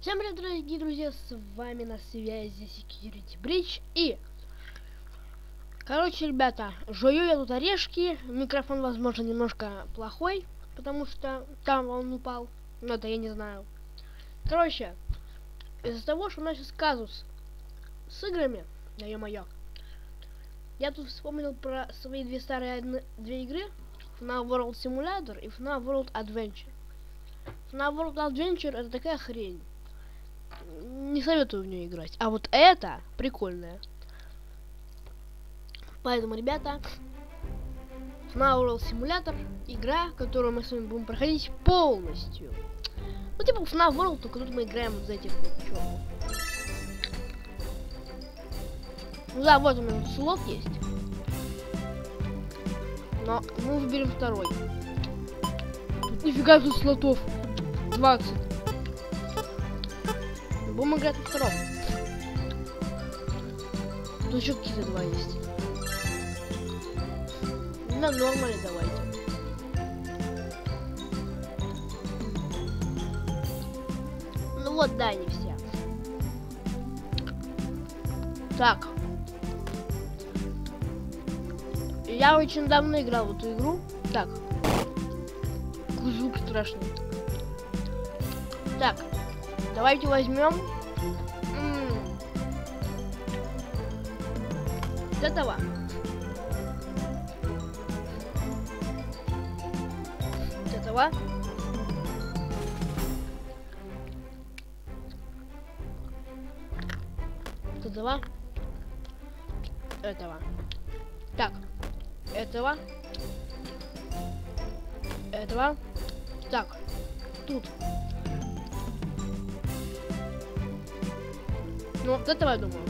Всем привет, дорогие друзья, с вами на связи Security Bridge и... Короче, ребята, жую я тут орешки, микрофон, возможно, немножко плохой, потому что там он упал, но это я не знаю. Короче, из-за того, что у нас сейчас казус с играми, да ё-моё, я тут вспомнил про свои две старые две игры, FNAF World Simulator и FNAF World Adventure. FNAF World Adventure это такая хрень не советую в нее играть. А вот это прикольная. Поэтому, ребята, FNAF World Simulator игра, которую мы с вами будем проходить полностью. Ну, типа FNAF World, только тут мы играем вот за этих вот. Ну да, вот у меня слот есть. Но мы выберем второй. Тут нифига тут слотов. 20. Будем играть на втором. Тут еще какие-то два есть. На нормале давайте. Ну вот, да, не все. Так. Я очень давно играл в эту игру. Так. Звук страшный. Так. Давайте возьмем этого. С этого. Этого. Так. Этого. Этого. Так. Тут. Ну, вот этого я думаю.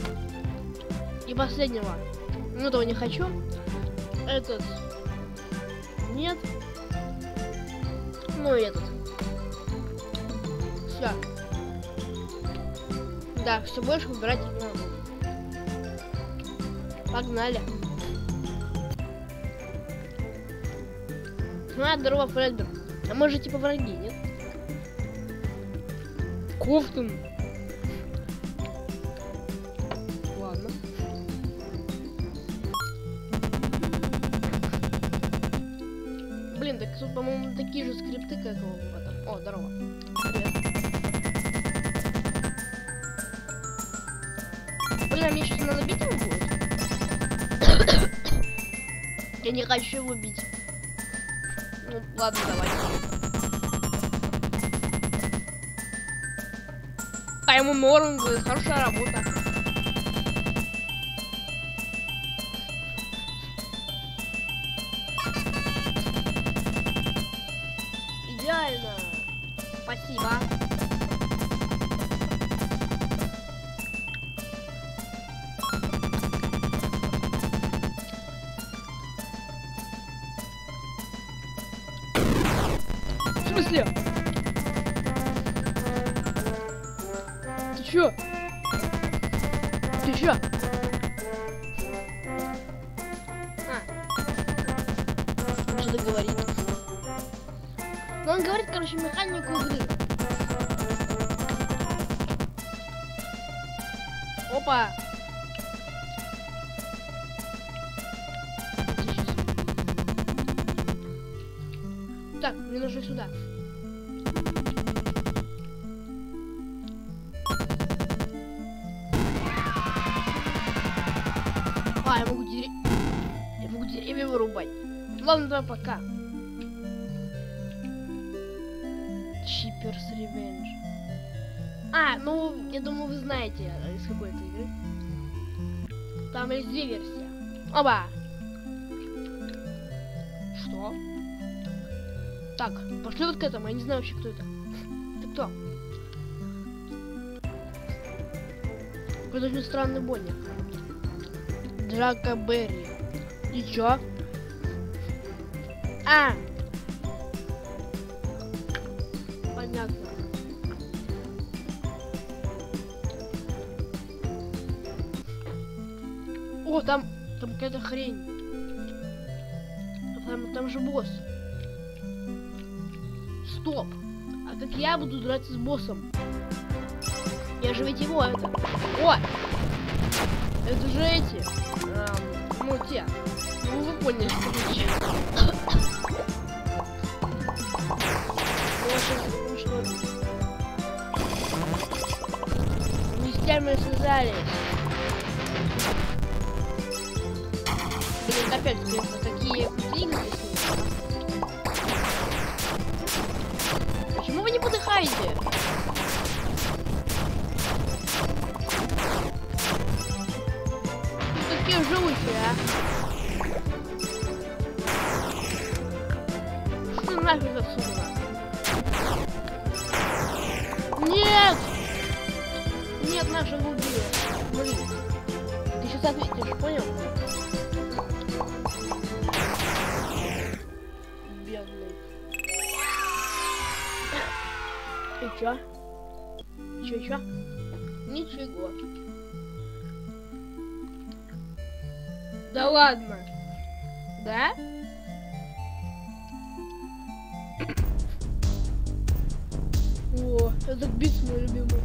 И последнего. Ну, этого не хочу. Этот. Нет. Ну и этот. Все. Да, все больше выбирать не надо. Погнали. Ну, здорово, Фредбер. А мы же типа враги, нет? Кофтун. Мне сейчас надо бить его будет? Я не хочу его бить. Ну, ладно, давай. А ему норм, хорошая работа. Так, мне нужно сюда. А, я могу деревья... Я могу деревья вырубать. Ладно, давай пока. Cheapers Revenge. А, ну, я думаю, вы знаете, э, из какой то игры. Там есть две версии. Оба! Пошли вот к этому, я не знаю вообще, кто это. Ты кто? Какой-то очень странный Бонни. Драка Берри. И чё? А, О, там, там какая-то хрень. Там, там же босс. Стоп. А как я буду драться с боссом? Я же ведь его это... О! Это же эти... эм, ну, те. Ну, вы поняли, короче. Начну... Вместе связались. Блин, опять, конечно, такие игры подыхаете? Вы такие живучие, а? Что нафиг отсюда? Нет! Нет, нашего убили. Блин. Ты сейчас ответишь, понял? И чё? Чё, чё? Ничего. Да ладно. Да? О, этот бит мой любимый.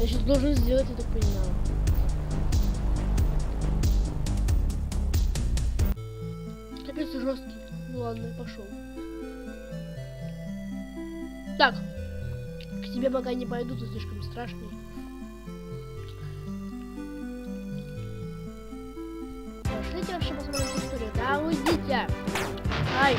Я сейчас должен сделать, я так понимаю. Ладно, пошел. Так. К тебе пока не пойду, ты слишком страшный. Пошлите вообще посмотрим историю. Да уйдите. Ай.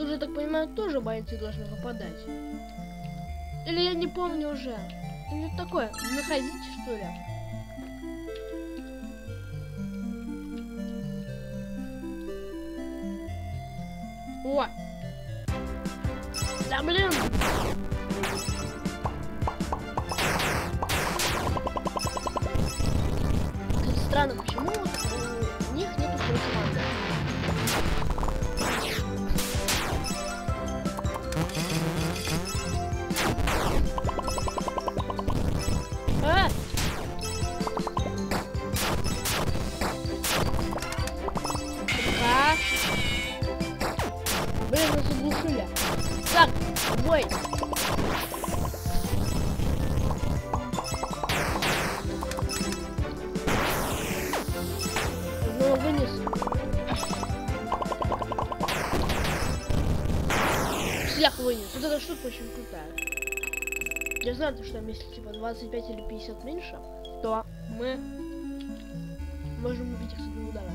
Тут же, так понимаю, тоже бойцы должны попадать. Или я не помню уже. Что такое? Находите, что ли? О! Да блин! Бой. Одного вынес. Всех вынес. Вот эта штука очень крутая. Я знаю, что если типа 25 или 50 меньше, то мы можем убить их с одного удара.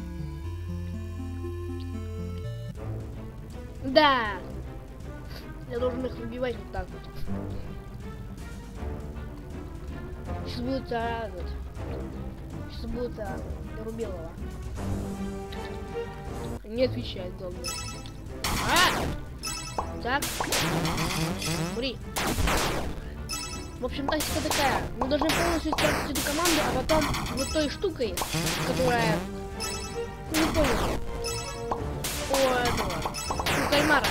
Да! Я должен их выбивать вот так вот. Сейчас будет этот. Сейчас будет а, Рубелова. Не отвечает, главное. А! Так. Смотри. В общем, тактика такая. Мы должны полностью исправить эту команду, а потом вот той штукой, которая... Ну, не понял. У этого. У кальмара.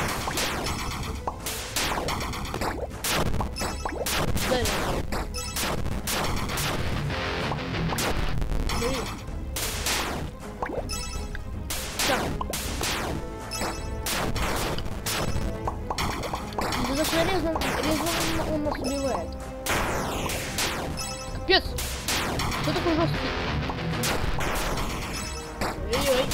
Что резал, резал, он нас убивает. Капец! Кто такой жесткий? Ой-ой.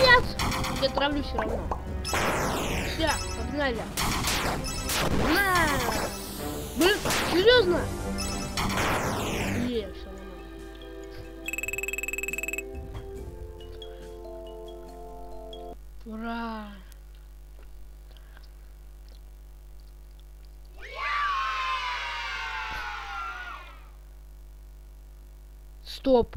Нет! Я травлю все равно. Все, Погнали. На! Блин, серьезно? Стоп.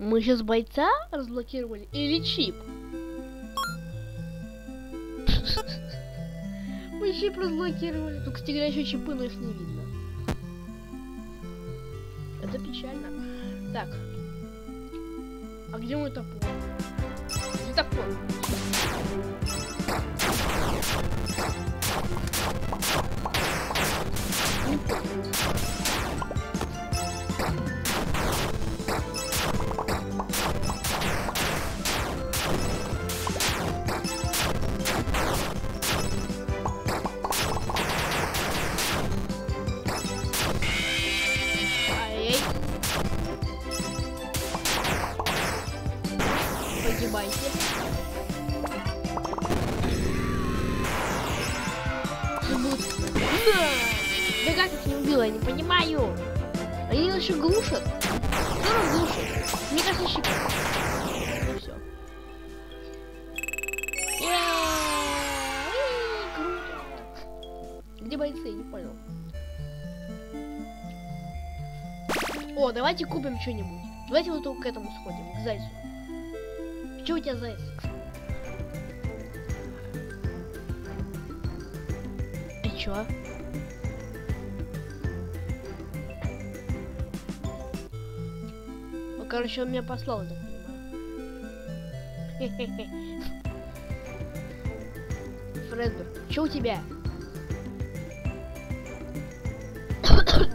Мы сейчас бойца разблокировали или чип? Мы чип разблокировали. Только кстати еще чипы, но их не видно. Это печально. Так. А где мой топор? Где топор? Не понял. Бойцы? Я не понял. О, давайте купим что-нибудь. Давайте вот к этому сходим, к зайцу. Че у тебя заяц? И чё? Ну, короче, он меня послал, я так понимаю. Фредберг, что у тебя?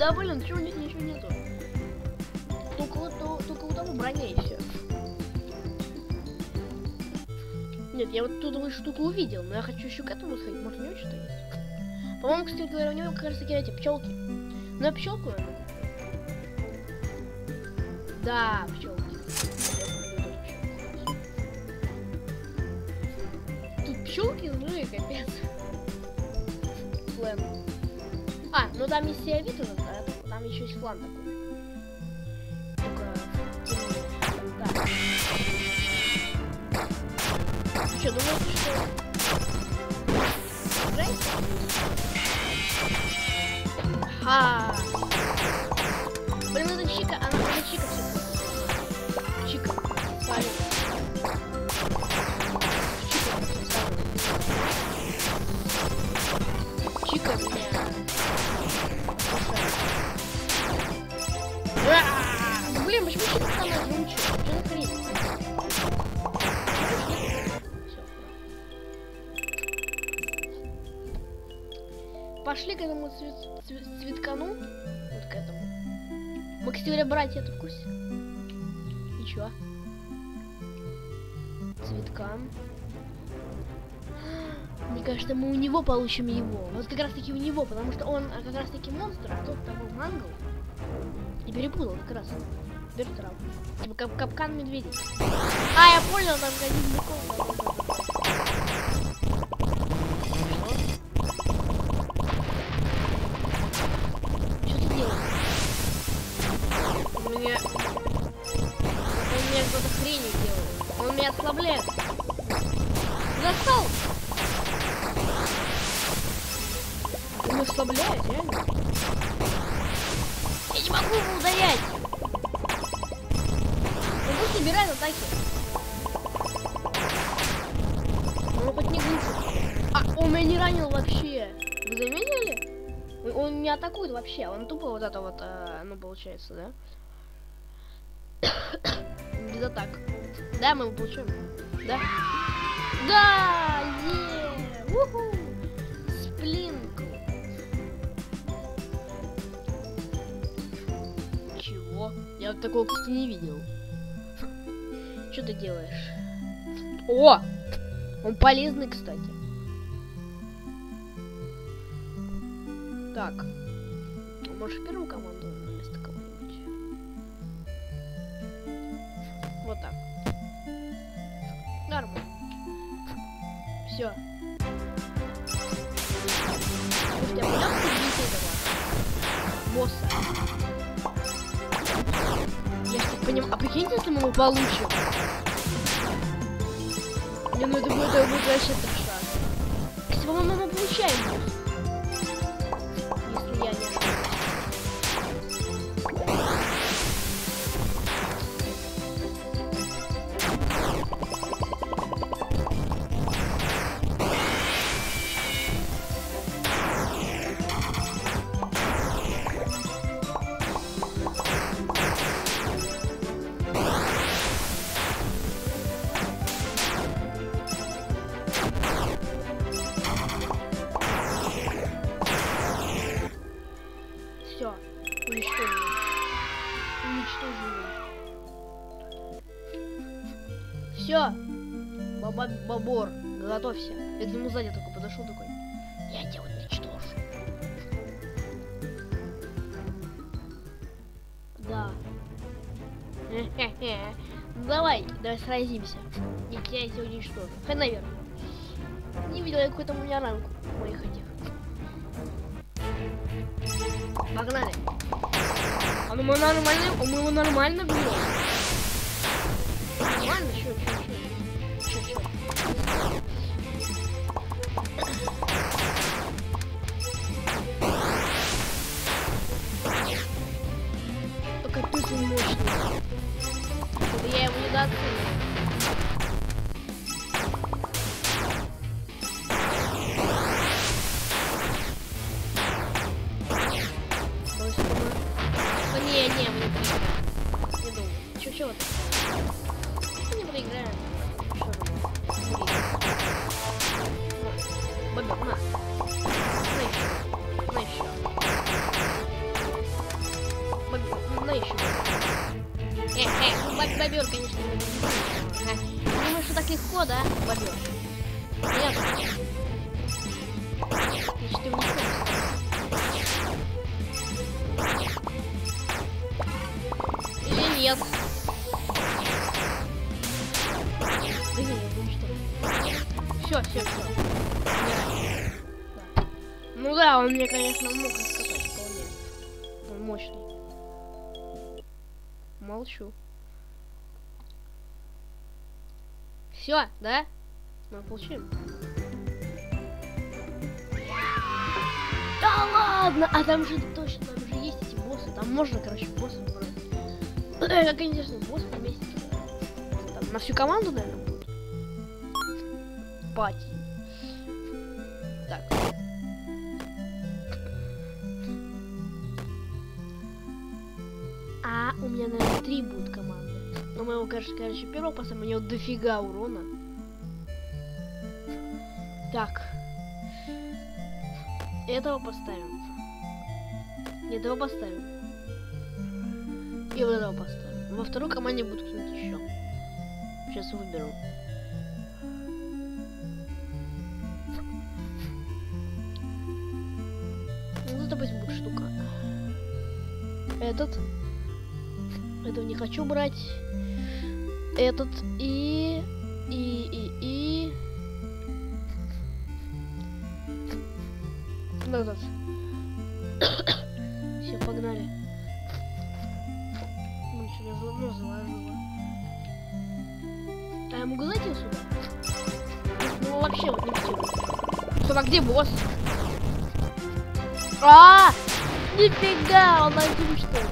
Да блин, чего у них ничего нету? Только, вот, то- только у того броня и все. Нет, я вот тут вот штуку увидел, но я хочу еще к этому сходить. Может, у него что-то есть? По-моему, кстати говоря, у него как раз таки эти пчелки. Ну, я пчелку, куплю. Да, пчелки. Тут пчелки злые, капец. Флэн. А, ну там есть и Авито, а там еще есть флан такой. Только. Так. Вы что, думаете, что... Играете? Ха! Цвет- цвет- цветкану. Вот к этому. Мы, кстати братья, ты в курсе? Ничего. Цветкан. Мне кажется, мы у него получим его. Вот как раз таки у него, потому что он а, как раз таки монстр, а тот был мангл. И перепутал как раз. Бертрам. Типа кап капкан медведей. А, я понял, там один прикол. Вообще, он тупо вот это вот, э, ну получается, да? Без атак. Да, мы его получим. Да? Да! Е! Уху! Сплинкл. Чего? Я вот такого, кстати, не видел. Что ты делаешь? О! Он полезный, кстати. Так. Может, первую команду вместо кого-нибудь? Вот так. Нормально. Все. Слушайте, а пойдем победить этого босса? Я так понимаю, а прикиньте, если мы его получим? Не, ну это будет, это будет вообще трешак. Кстати, по-моему, мы получаем босс. Бабор, готовься. Я к нему сзади только подошел такой. Я тебя уничтожу. Да. Давай, давай сразимся. И я тебя уничтожу. Хай наверх. Не видел я какую-то у меня ранку моих этих. Погнали. А ну мы нормально, мы его нормально бьем. Нормально, чё, Это я его Не Или нет? Ну да, он мне, конечно, мог рассказать вполне. Он мощный. Молчу. Все, да? Мы получим. Да ладно! А там же точно, там же есть эти боссы. Там можно, короче, боссы брать. Э, Как интересно, босс поместится. Там на всю команду, наверное, будет. Пати. Так. А, у меня, наверное, три будут команды. Но мы его, конечно, короче, первого поставим, у него дофига урона. Так. Этого поставим. Этого поставим. И вот этого поставим. Во второй команде будет кто-нибудь еще. Сейчас выберу. Ну, допустим, будет штука. Этот. Этого не хочу брать. Этот. И, и, и... Этот. Все, погнали. Ну, сюда зал- ну, заложила. А я могу зайти сюда? Ну, вообще вот не все. Стоп, а где босс? А, нифига, он один что ли?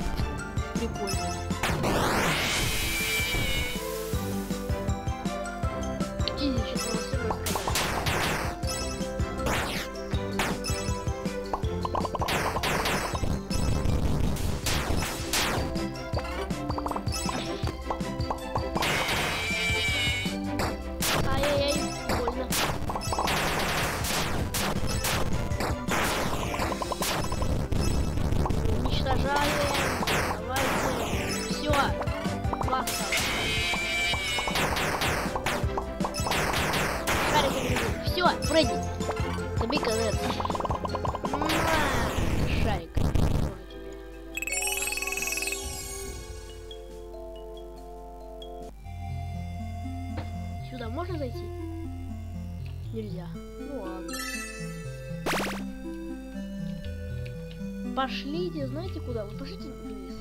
Пошлите, знаете куда? Вы пошлите вниз.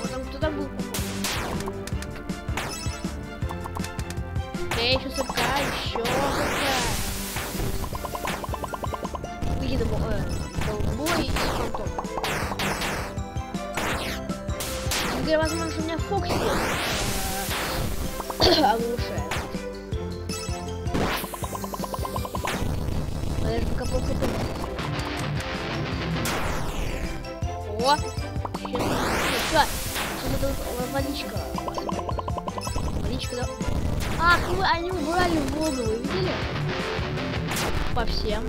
Вот там кто-то был. Я еще сырка, еще сырка. Какие-то голубой и фантом. Теперь возможно, что у меня Фокси э. А я же пока плохо понимаю. Водичка. Водичка, да. Ах, вы, они убрали воду, вы видели? По всем.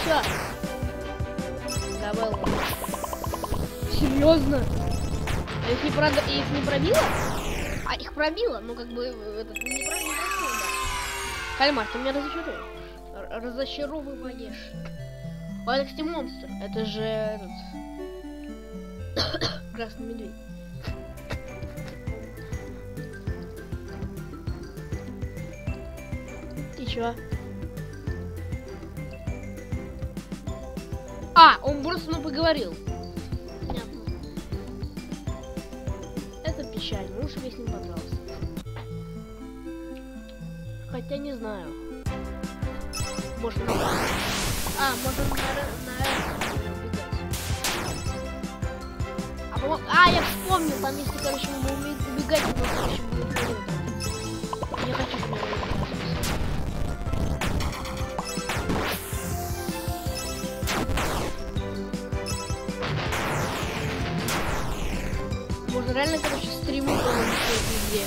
Все. Добавил. Серьезно? А их не, прод... их не пробило? А их пробило, ну как бы этот не пробило, да. Кальмар, ты меня разочаровываешь. Разочаровываешь. Это, кстати, монстр. Это же этот... Красный медведь. Ты чё? А, он просто ну поговорил. Понятно. Это печально. Лучше бы с подрался. Хотя не знаю. Может, на... А, можно на, на... По а, я вспомнил, там если, короче, мы умеем убегать, то, короче, будет Я хочу, чтобы Можно реально, короче, стримы везде.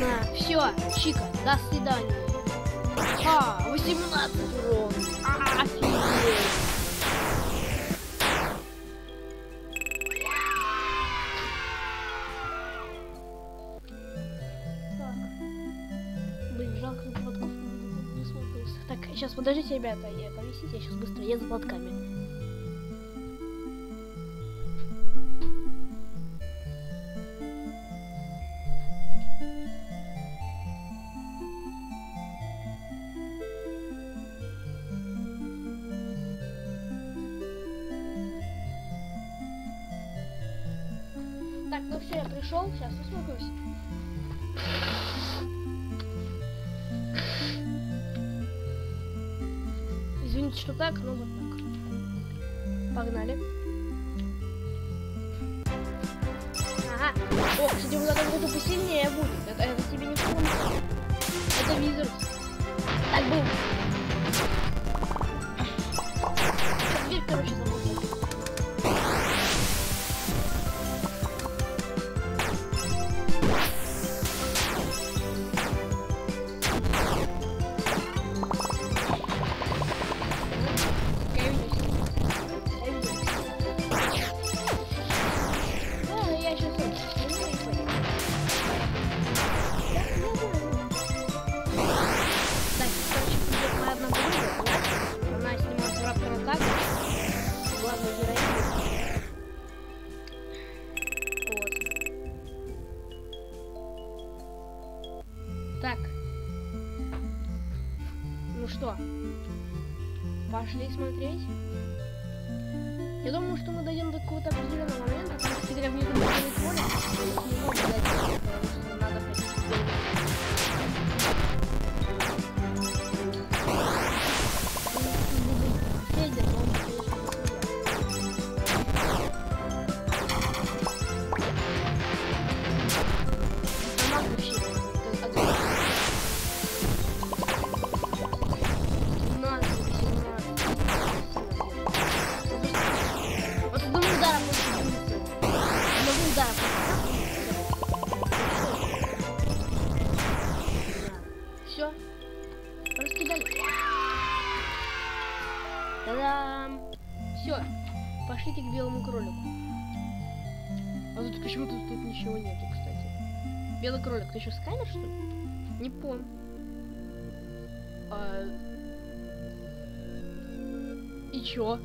На, все, Чика, до свидания. А, 18 урон. Сейчас подождите, ребята, я повисите, я сейчас быстро еду платками. Погнали. Ага. О, кстати, вот это вот посильнее будет. Это, это тебе не помню. Это визор. Так. Сейчас дверь, короче, замотает. Пошли смотреть. Я думаю, что мы дойдем до какого-то определенного момента, говоря, внизу будет поле, мы не можем дать, потому что надо ходить Кролик, ты еще сканер, что ли? Не понял. А... И чё?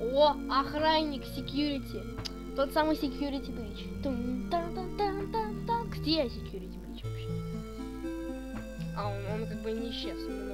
О, охранник, security. Тот самый security bridge. Тун, тан, тан, тан, тан, тан. Где security bridge вообще? А, он, он как бы не исчез. но-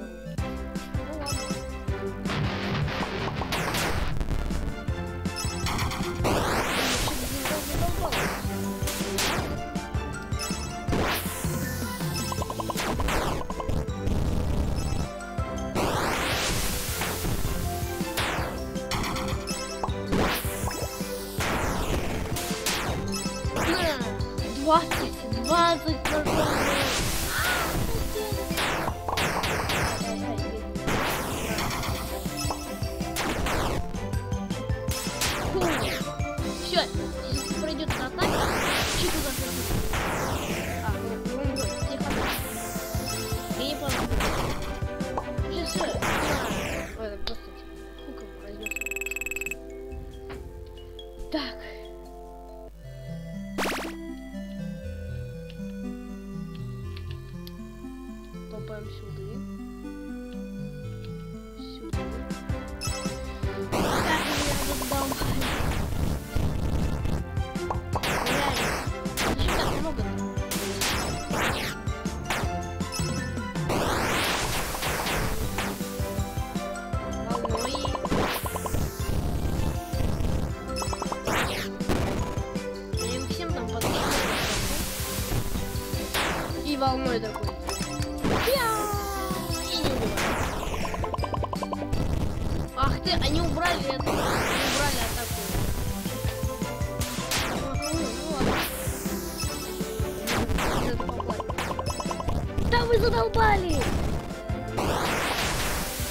вы задолбали!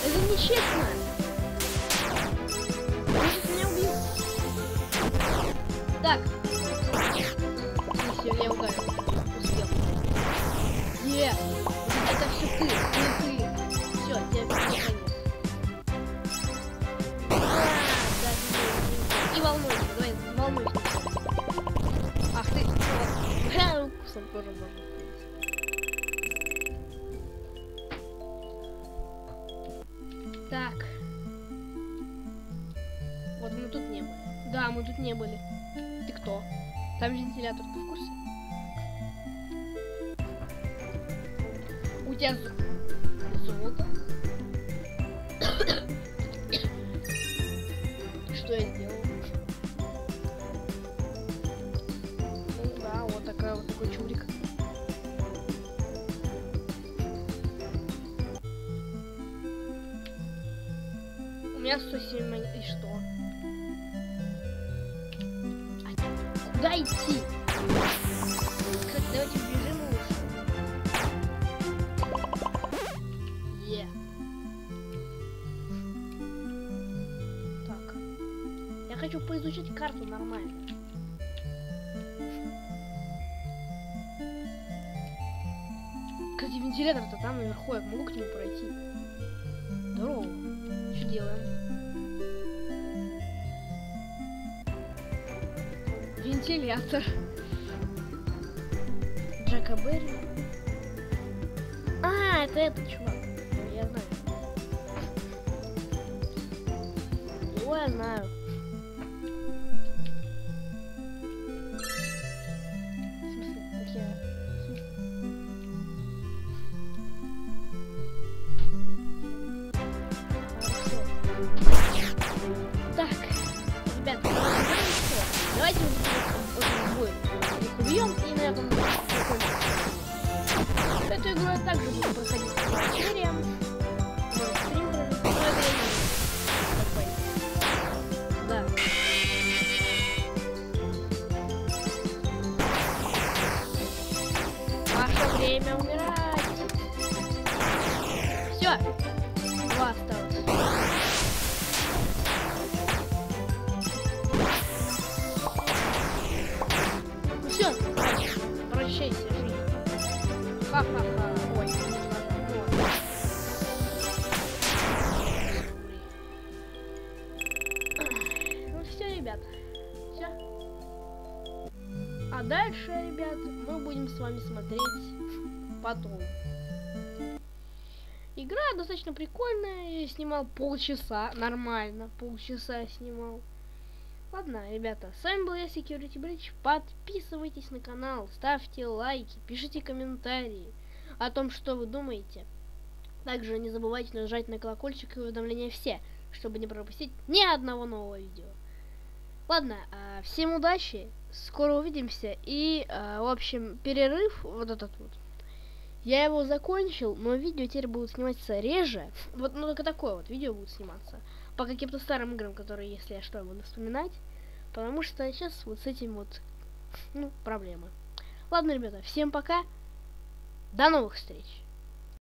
Это нечестно! Вы меня убьют. Так. Все, я ударил. Успел. Е! Это все ты, не ты. Все, тебе конец. А, да, не, волнуйся, давай, волнуйся. Ах ты, вот. Ха, укусом тоже можно. Так. Вот мы тут не были. Да, мы тут не были. Ты кто? Там вентилятор, ты в курсе? У тебя 107 монет. И что? А Куда идти? Кстати, давайте бежим лучше. Е. Так. Я хочу поизучить карту нормально. Кстати, вентилятор-то там наверху, я могу к нему пройти. Здорово. Что делаем? Вентилятор. Джека Берри. А, это этот чувак. Я знаю. Его я знаю. А дальше, ребят, мы будем с вами смотреть потом. Игра достаточно прикольная, я снимал полчаса, нормально, полчаса снимал. Ладно, ребята, с вами был я, Security Bridge. Подписывайтесь на канал, ставьте лайки, пишите комментарии о том, что вы думаете. Также не забывайте нажать на колокольчик и уведомления все, чтобы не пропустить ни одного нового видео. Ладно, а, всем удачи, скоро увидимся. И, а, в общем, перерыв вот этот вот. Я его закончил, но видео теперь будут сниматься реже. Вот, ну, только такое вот видео будет сниматься. По каким-то старым играм, которые, если я что, буду вспоминать. Потому что сейчас вот с этим вот, ну, проблемы. Ладно, ребята, всем пока. До новых встреч.